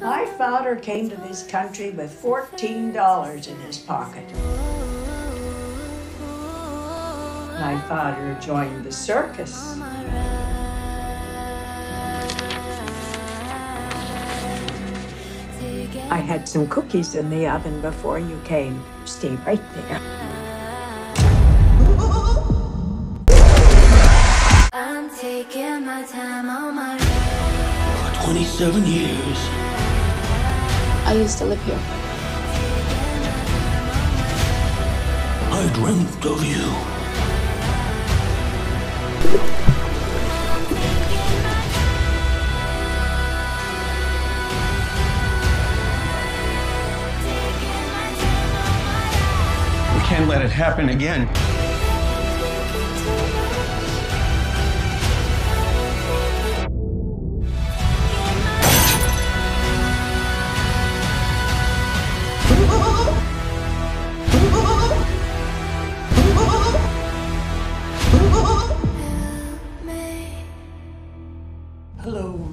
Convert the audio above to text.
My father came to this country with $14 in his pocket. My father joined the circus. I had some cookies in the oven before you came. Stay right there. Taking my time on my ride. 27 years. I used to live here. I dreamt of you. We can't let it happen again. Hello.